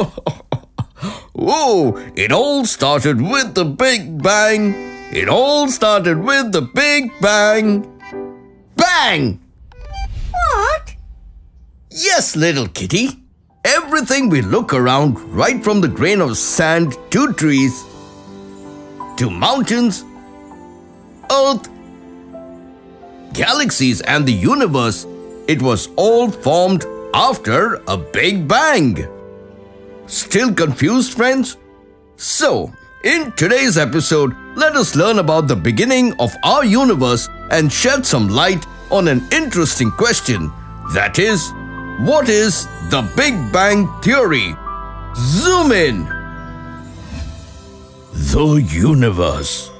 oh, it all started with the Big Bang. It all started with the Big Bang. Bang! What? Yes, little kitty. Everything we look around, right from the grain of sand to trees, to mountains, earth, galaxies, and the universe, it was all formed after a Big Bang. Still confused, friends? So, in today's episode, let us learn about the beginning of our universe and shed some light on an interesting question. That is, what is the Big Bang Theory? Zoom in! The universe.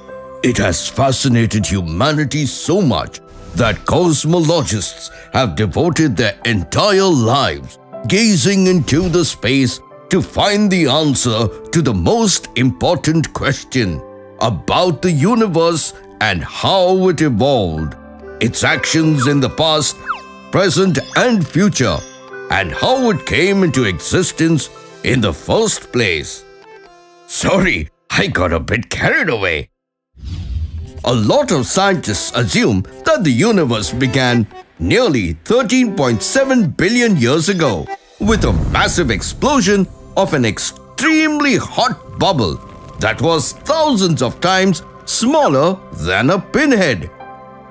It has fascinated humanity so much that cosmologists have devoted their entire lives gazing into the space to find the answer to the most important question about the universe and how it evolved, its actions in the past, present, and future, and how it came into existence in the first place. Sorry, I got a bit carried away. A lot of scientists assume that the universe began nearly 13.7 billion years ago with a massive explosion of an extremely hot bubble that was thousands of times smaller than a pinhead.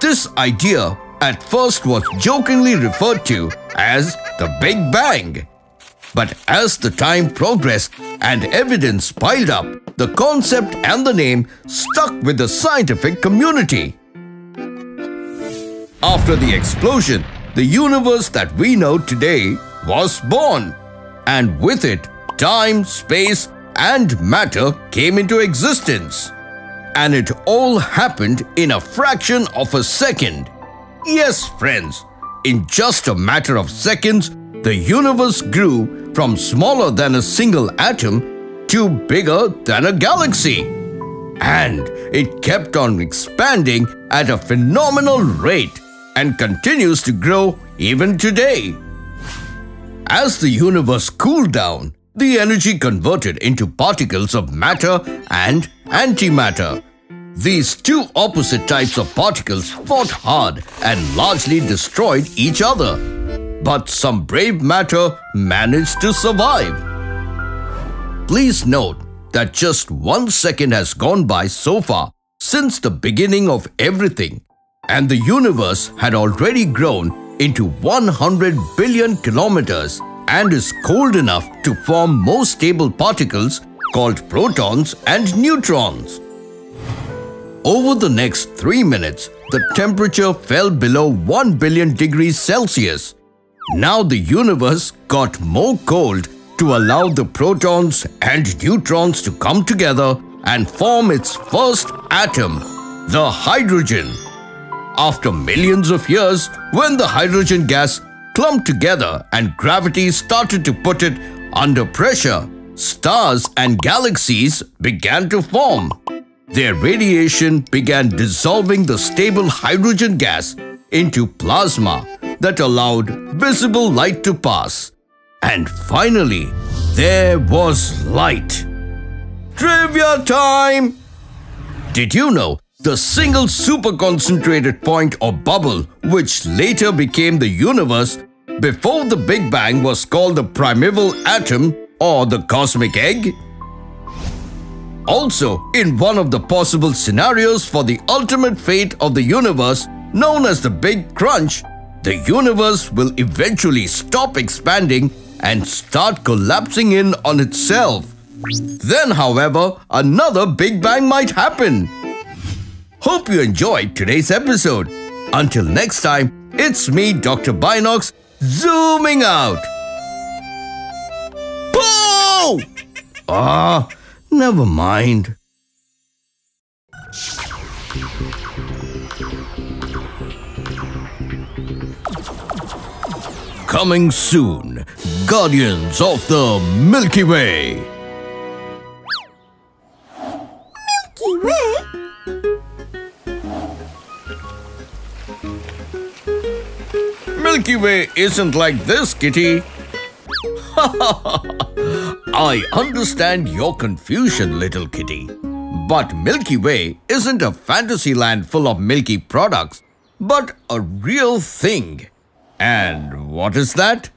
This idea at first was jokingly referred to as the Big Bang. But as the time progressed and evidence piled up, the concept and the name stuck with the scientific community. After the explosion, the universe that we know today was born. And with it, time, space, and matter came into existence. And it all happened in a fraction of a second. Yes, friends, in just a matter of seconds, the universe grew from smaller than a single atom to bigger than a galaxy. And it kept on expanding at a phenomenal rate and continues to grow even today. As the universe cooled down, the energy converted into particles of matter and antimatter. These two opposite types of particles fought hard and largely destroyed each other. But some brave matter managed to survive. Please note that just one second has gone by so far since the beginning of everything, and the universe had already grown into 100 billion kilometers and is cold enough to form more stable particles called protons and neutrons. Over the next 3 minutes, the temperature fell below 1 billion degrees Celsius. Now the universe got more cold to allow the protons and neutrons to come together and form its first atom, the hydrogen. After millions of years, when the hydrogen gas clumped together and gravity started to put it under pressure, stars and galaxies began to form. Their radiation began dissolving the stable hydrogen gas into plasma that allowed visible light to pass. And finally, there was light. Trivia time! Did you know the single super concentrated point or bubble which later became the universe before the Big Bang was called the primeval atom or the cosmic egg? Also, in one of the possible scenarios for the ultimate fate of the universe, known as the Big Crunch, the universe will eventually stop expanding and start collapsing in on itself. Then, however, another Big Bang might happen. Hope you enjoyed today's episode. Until next time, it's me, Dr. Binocs, zooming out. Pooh! Ah, never mind. Coming soon, Guardians of the Milky Way. Milky Way? Milky Way isn't like this, Kitty. I understand your confusion, little kitty. But Milky Way isn't a fantasy land full of milky products, but a real thing. And what is that?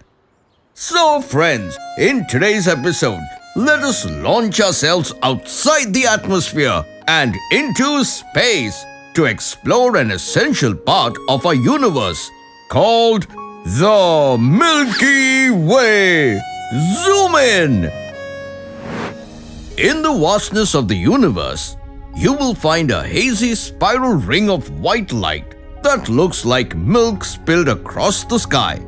So, friends, in today's episode, let us launch ourselves outside the atmosphere and into space to explore an essential part of our universe called the Milky Way. Zoom in! In the vastness of the universe, you will find a hazy spiral ring of white light that looks like milk spilled across the sky.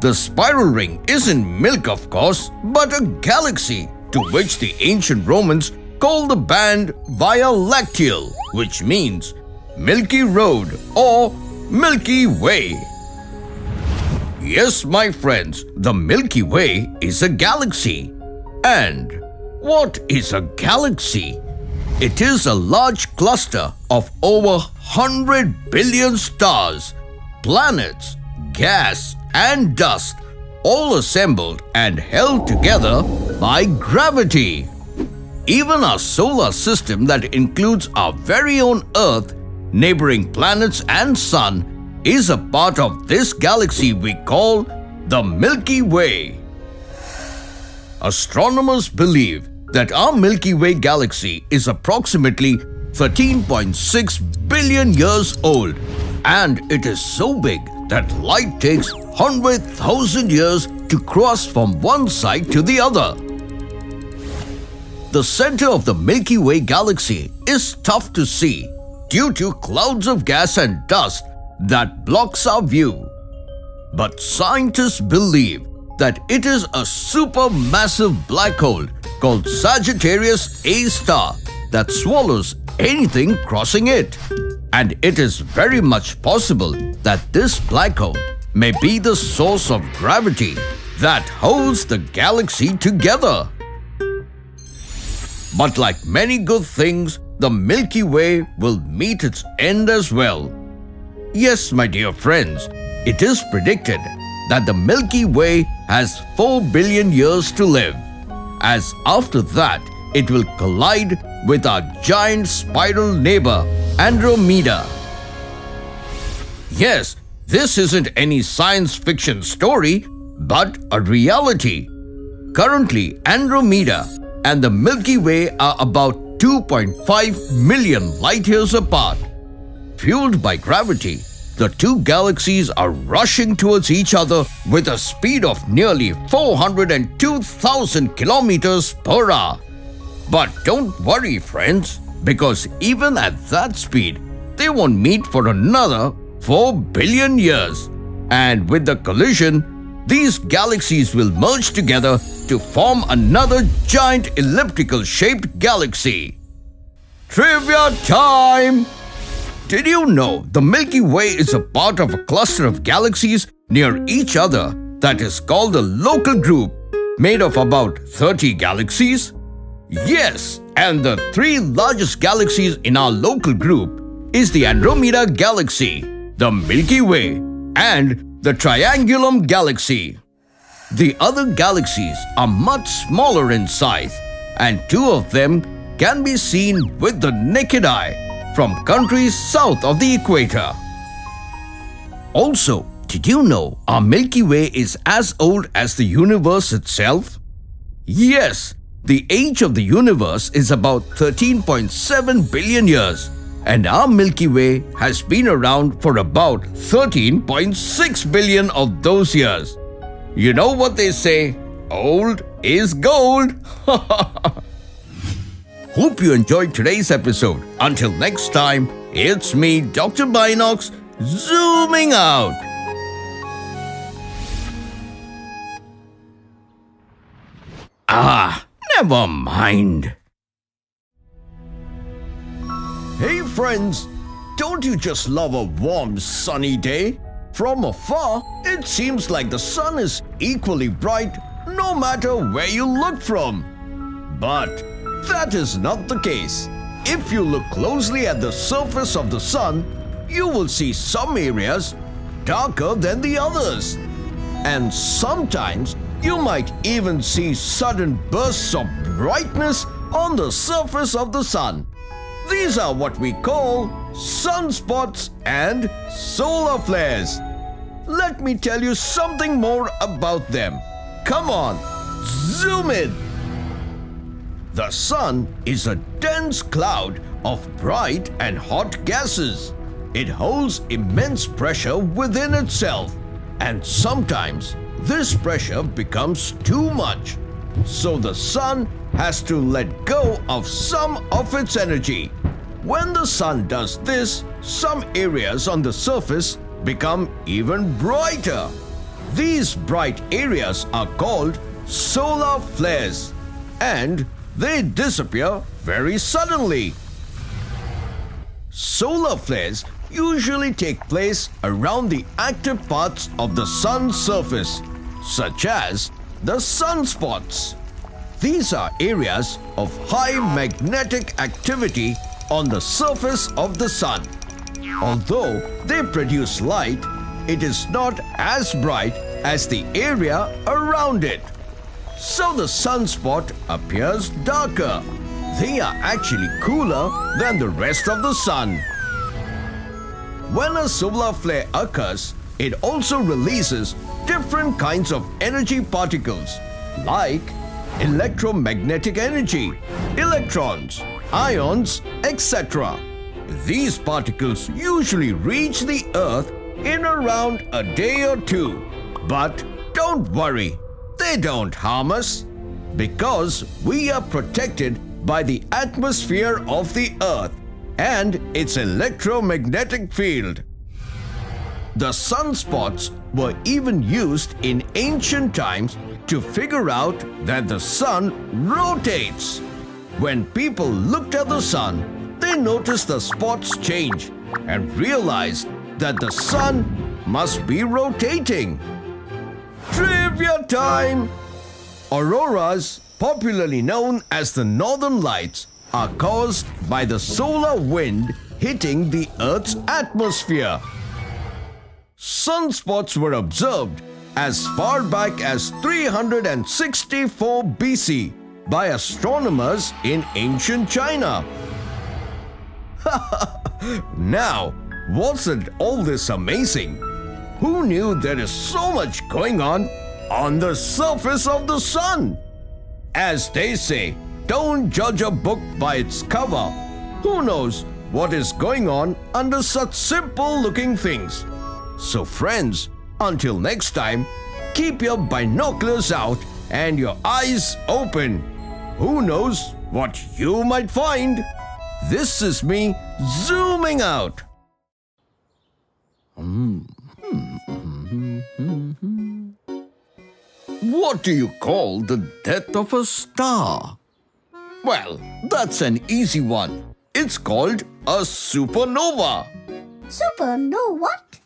The spiral ring isn't milk, of course, but a galaxy to which the ancient Romans called the band Via Lactea, which means Milky Road or Milky Way. Yes, my friends, the Milky Way is a galaxy. And what is a galaxy? It is a large cluster of over 100 billion stars, planets, gas, and dust, all assembled and held together by gravity. Even our solar system, that includes our very own Earth, neighboring planets, and Sun, is a part of this galaxy we call the Milky Way. Astronomers believe that our Milky Way galaxy is approximately 13.6 billion years old and it is so big that light takes 100,000 years to cross from one side to the other. The center of the Milky Way galaxy is tough to see due to clouds of gas and dust that blocks our view. But scientists believe that it is a supermassive black hole called Sagittarius A star that swallows anything crossing it. And it is very much possible that this black hole may be the source of gravity that holds the galaxy together. But like many good things, the Milky Way will meet its end as well. Yes, my dear friends, it is predicted that the Milky Way has 4 billion years to live as after that it will collide with our giant spiral neighbor Andromeda. Yes, this isn't any science fiction story, but a reality. Currently, Andromeda and the Milky Way are about 2.5 million light years apart. Fueled by gravity, the two galaxies are rushing towards each other with a speed of nearly 402,000 kilometers per hour. But don't worry, friends, because even at that speed, they won't meet for another 4 billion years. And with the collision, these galaxies will merge together to form another giant elliptical shaped galaxy. Trivia time! Did you know the Milky Way is a part of a cluster of galaxies near each other that is called a local group made of about 30 galaxies? Yes, and the three largest galaxies in our local group is the Andromeda Galaxy, the Milky Way, and the Triangulum Galaxy. The other galaxies are much smaller in size, and two of them can be seen with the naked eye from countries south of the equator. Also, did you know our Milky Way is as old as the universe itself? Yes, the age of the universe is about 13.7 billion years and our Milky Way has been around for about 13.6 billion of those years. You know what they say, old is gold. Hope you enjoyed today's episode. Until next time, it's me, Dr. Binocs, zooming out. Ah, never mind. Hey friends, don't you just love a warm sunny day? From afar, it seems like the sun is equally bright no matter where you look from. But that is not the case. If you look closely at the surface of the sun, you will see some areas darker than the others. And sometimes you might even see sudden bursts of brightness on the surface of the sun. These are what we call sunspots and solar flares. Let me tell you something more about them. Come on, zoom in. The sun is a dense cloud of bright and hot gases. It holds immense pressure within itself, and sometimes this pressure becomes too much. So the sun has to let go of some of its energy. When the sun does this, some areas on the surface become even brighter. These bright areas are called solar flares and they disappear very suddenly. Solar flares usually take place around the active parts of the sun's surface, such as the sunspots. These are areas of high magnetic activity on the surface of the sun. Although they produce light, it is not as bright as the area around it. So the sunspot appears darker. They are actually cooler than the rest of the sun. When a solar flare occurs, it also releases different kinds of energy particles like electromagnetic energy, electrons, ions, etc. These particles usually reach the Earth in around a day or two. But don't worry, they don't harm us because we are protected by the atmosphere of the Earth and its electromagnetic field. The sunspots were even used in ancient times to figure out that the sun rotates. When people looked at the sun, they noticed the spots change and realized that the sun must be rotating. Trivia time! Auroras, popularly known as the northern lights, are caused by the solar wind hitting the Earth's atmosphere. Sunspots were observed as far back as 364 BC by astronomers in ancient China. now, wasn't all this amazing? Who knew there is so much going on on the surface of the sun? As they say, don't judge a book by its cover. Who knows what is going on under such simple looking things? So, friends, until next time, keep your binoculars out and your eyes open. Who knows what you might find? This is me zooming out. Hmm. Hmm. Hmm. What do you call the death of a star? Well, that's an easy one. It's called a supernova. Supernova what?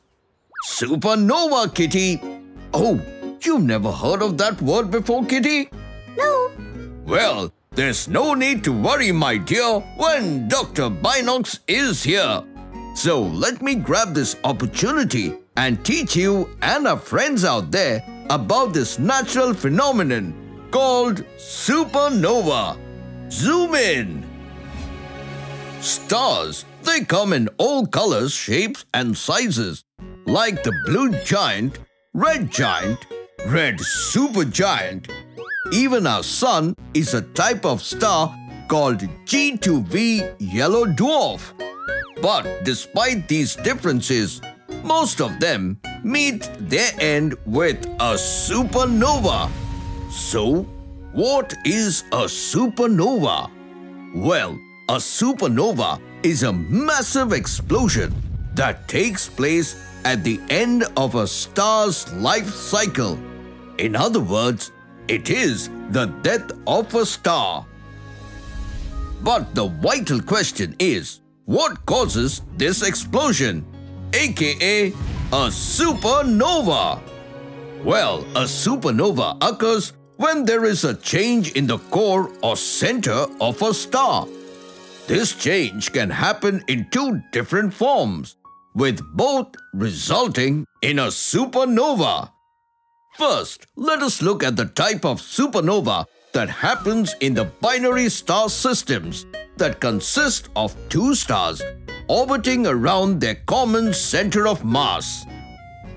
Supernova, Kitty. Oh, you've never heard of that word before, Kitty? No. Well, there's no need to worry, my dear, when Dr. Binocs is here. So let me grab this opportunity and teach you and our friends out there about this natural phenomenon called supernova. Zoom in. Stars, they come in all colors, shapes and sizes like the blue giant, red giant, red supergiant. Even our sun is a type of star called G2V yellow dwarf. But despite these differences, most of them meet their end with a supernova. So, what is a supernova? Well, a supernova is a massive explosion that takes place at the end of a star's life cycle. In other words, it is the death of a star. But the vital question is, what causes this explosion, aka a supernova? Well, a supernova occurs when there is a change in the core or center of a star. This change can happen in two different forms, with both resulting in a supernova. First, let us look at the type of supernova that happens in the binary star systems that consist of two stars orbiting around their common center of mass.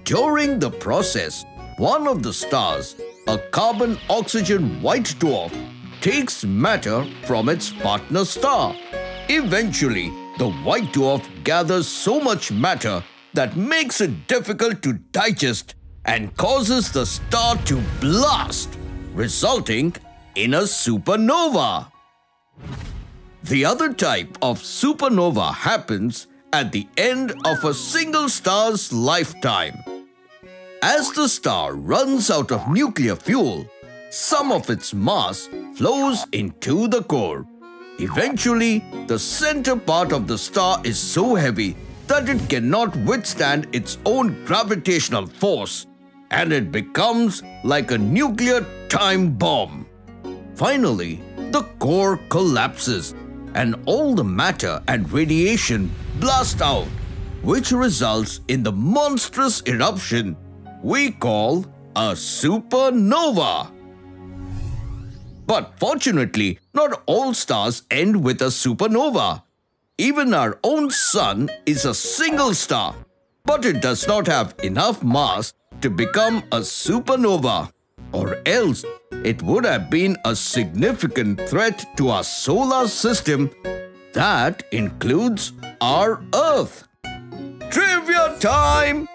During the process, one of the stars, a carbon-oxygen white dwarf, takes matter from its partner star. Eventually, the white dwarf gathers so much matter that makes it difficult to digest and causes the star to blast, resulting in a supernova. The other type of supernova happens at the end of a single star's lifetime. As the star runs out of nuclear fuel, some of its mass flows into the core. Eventually, the center part of the star is so heavy that it cannot withstand its own gravitational force and it becomes like a nuclear time bomb. Finally, the core collapses and all the matter and radiation blast out, which results in the monstrous eruption we call a supernova. But fortunately, not all stars end with a supernova. Even our own sun is a single star, but it does not have enough mass to become a supernova, or else it would have been a significant threat to our solar system that includes our Earth. Trivia time!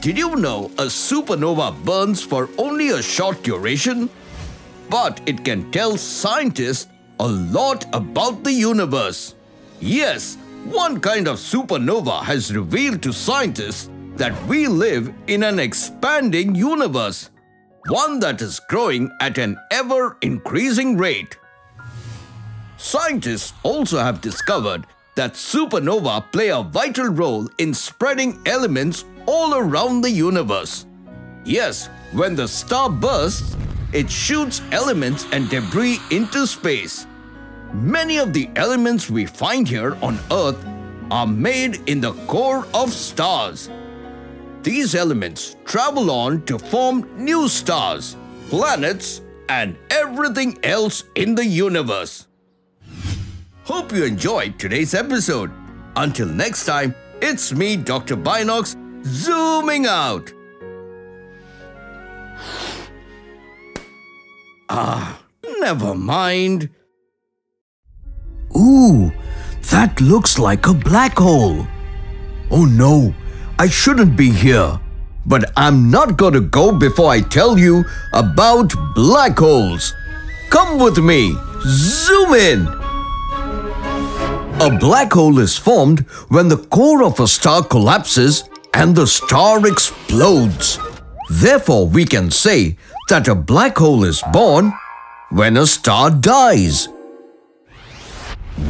Did you know a supernova burns for only a short duration? But it can tell scientists a lot about the universe. Yes, one kind of supernova has revealed to scientists that we live in an expanding universe, one that is growing at an ever increasing rate. Scientists also have discovered that supernova play a vital role in spreading elements all around the universe. Yes, when the star bursts, it shoots elements and debris into space. Many of the elements we find here on Earth are made in the core of stars. These elements travel on to form new stars, planets, and everything else in the universe. Hope you enjoyed today's episode. Until next time, it's me, Dr. Binocs, zooming out. Ah, never mind. Ooh, that looks like a black hole. Oh no, I shouldn't be here. But I'm not to go before I tell you about black holes. Come with me. Zoom in. A black hole is formed when the core of a star collapses and the star explodes. Therefore, we can say that a black hole is born when a star dies.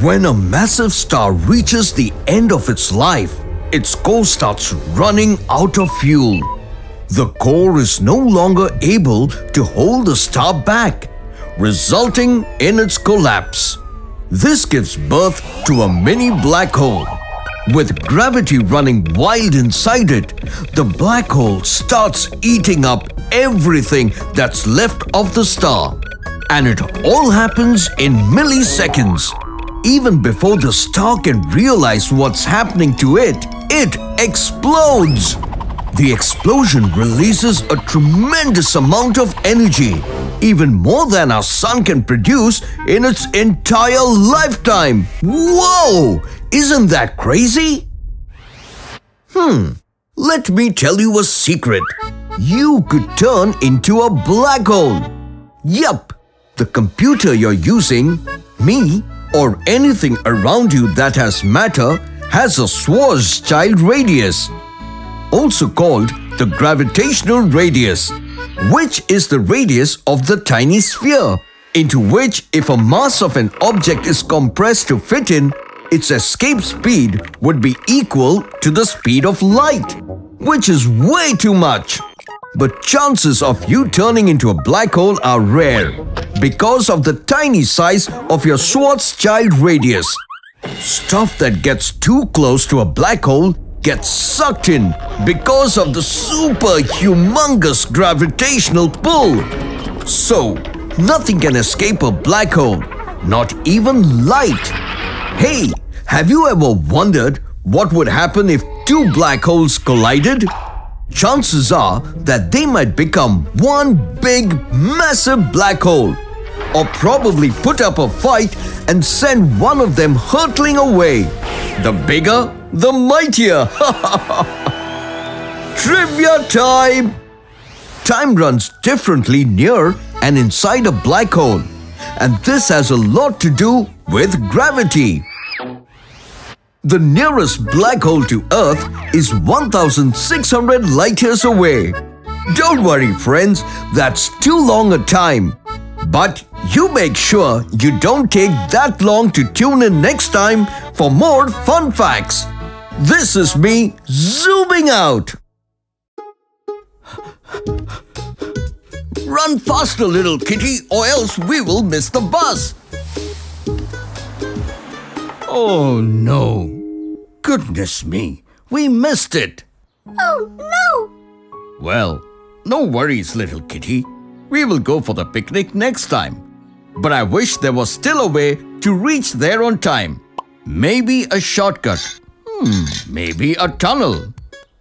When a massive star reaches the end of its life, its core starts running out of fuel. The core is no longer able to hold the star back, resulting in its collapse. This gives birth to a mini black hole. With gravity running wild inside it, the black hole starts eating up everything that's left of the star. And it all happens in milliseconds. Even before the star can realize what's happening to it, it explodes. The explosion releases a tremendous amount of energy, even more than our sun can produce in its entire lifetime. Whoa! Isn't that crazy? Hmm, let me tell you a secret. You could turn into a black hole. Yup, the computer you're using, me, or anything around you that has matter has a Schwarzschild radius also called the gravitational radius, which is the radius of the tiny sphere, into which if a mass of an object is compressed to fit in, its escape speed would be equal to the speed of light, which is way too much. But chances of you turning into a black hole are rare because of the tiny size of your Schwarzschild radius. Stuff that gets too close to a black hole gets sucked in because of the super humongous gravitational pull. So, nothing can escape a black hole, not even light. Hey, have you ever wondered what would happen if two black holes collided? Chances are that they might become one big, massive black hole, or probably put up a fight and send one of them hurtling away. The bigger, the mightier. Trivia time! Time runs differently near and inside a black hole, and this has a lot to do with gravity. The nearest black hole to Earth is 1600 light years away. Don't worry, friends, that's too long a time. But you make sure you don't take that long to tune in next time for more fun facts. This is me zooming out. Run faster, little kitty, or else we will miss the bus. Oh no. Goodness me, we missed it. Oh no! Well, no worries, little kitty. We will go for the picnic next time. But I wish there was still a way to reach there on time. Maybe a shortcut. Hmm, maybe a tunnel.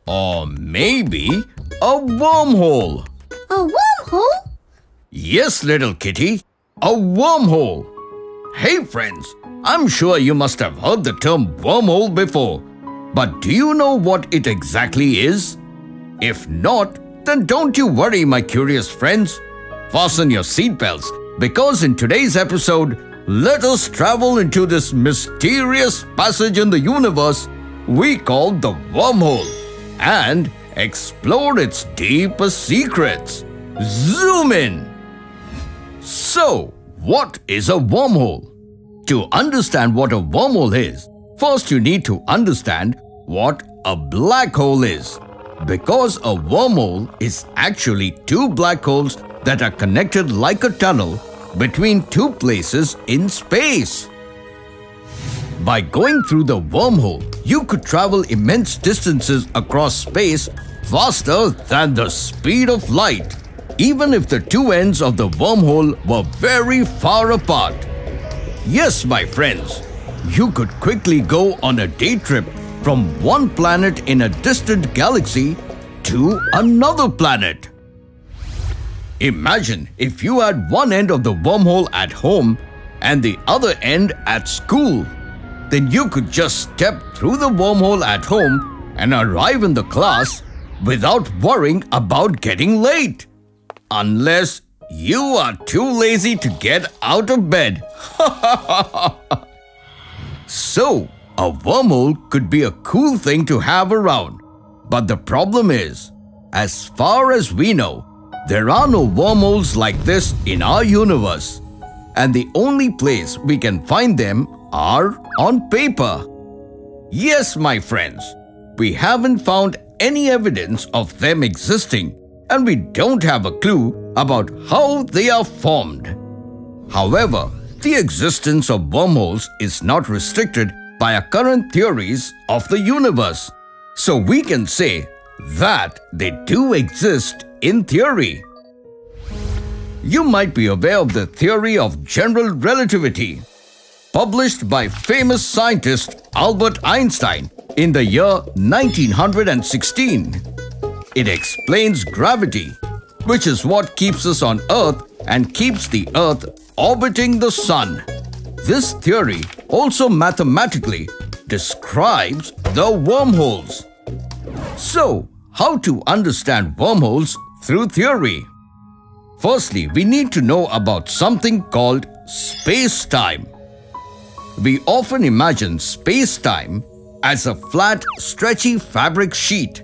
Or maybe a wormhole. A wormhole? Yes, little kitty, a wormhole. Hey, friends, I'm sure you must have heard the term wormhole before. But do you know what it exactly is? If not, then don't you worry, my curious friends. Fasten your seatbelts because in today's episode, let us travel into this mysterious passage in the universe we call the wormhole and explore its deepest secrets. Zoom in! So, what is a wormhole? To understand what a wormhole is, first you need to understand what a black hole is. Because a wormhole is actually two black holes that are connected like a tunnel between two places in space. By going through the wormhole, you could travel immense distances across space faster than the speed of light, even if the two ends of the wormhole were very far apart. Yes, my friends, you could quickly go on a day trip from one planet in a distant galaxy to another planet. Imagine if you had one end of the wormhole at home and the other end at school. Then you could just step through the wormhole at home and arrive in the class without worrying about getting late. Unless you are too lazy to get out of bed. so, a wormhole could be a cool thing to have around. But the problem is, as far as we know, there are no wormholes like this in our universe, and the only place we can find them are on paper. Yes, my friends, we haven't found any evidence of them existing, and we don't have a clue about how they are formed. However, the existence of wormholes is not restricted by our current theories of the universe, so we can say that they do exist in theory. You might be aware of the theory of general relativity, published by famous scientist Albert Einstein in the year 1916. It explains gravity, which is what keeps us on Earth and keeps the Earth orbiting the Sun. This theory also mathematically describes the wormholes. So, how to understand wormholes through theory? Firstly, we need to know about something called space-time. We often imagine space-time as a flat, stretchy fabric sheet.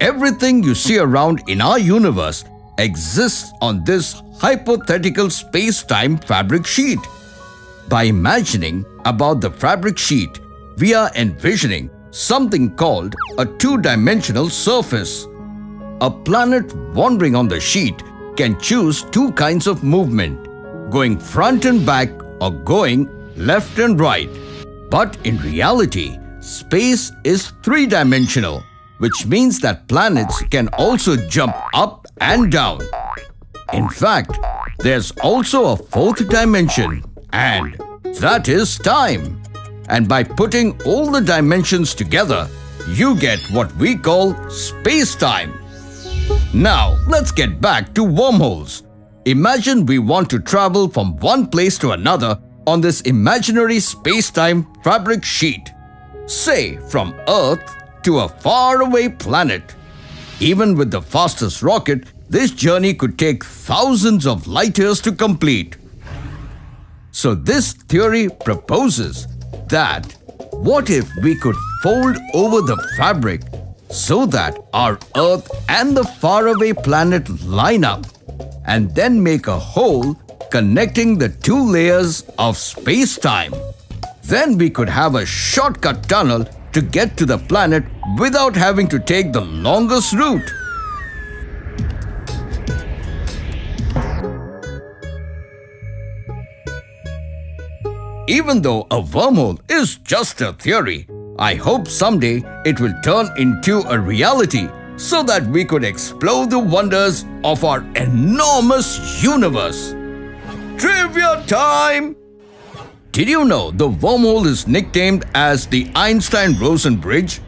Everything you see around in our universe exists on this hypothetical space-time fabric sheet. By imagining about the fabric sheet, we are envisioning something called a two-dimensional surface. A planet wandering on the sheet can choose two kinds of movement, going front and back or going left and right. But in reality, space is three-dimensional, which means that planets can also jump up and down. In fact, there's also a fourth dimension, and that is time. And by putting all the dimensions together, you get what we call space-time. Now, let's get back to wormholes. Imagine we want to travel from one place to another on this imaginary space-time fabric sheet. Say, from Earth to a faraway planet. Even with the fastest rocket, this journey could take thousands of light years to complete. So this theory proposes that what if we could fold over the fabric so that our Earth and the faraway planet line up and then make a hole connecting the two layers of space-time. Then we could have a shortcut tunnel to get to the planet without having to take the longest route. Even though a wormhole is just a theory, I hope someday it will turn into a reality so that we could explore the wonders of our enormous universe. Trivia time! Did you know the wormhole is nicknamed as the Einstein-Rosen Bridge?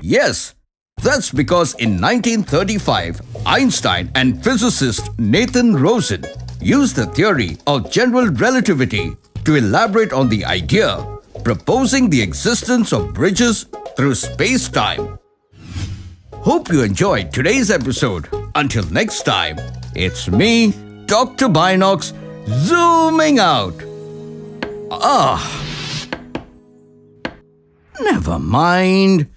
Yes, that's because in 1935, Einstein and physicist Nathan Rosen used the theory of general relativity to elaborate on the idea, proposing the existence of bridges through space-time. Hope you enjoyed today's episode. Until next time, it's me, Dr. Binocs, zooming out. Ah. Never mind.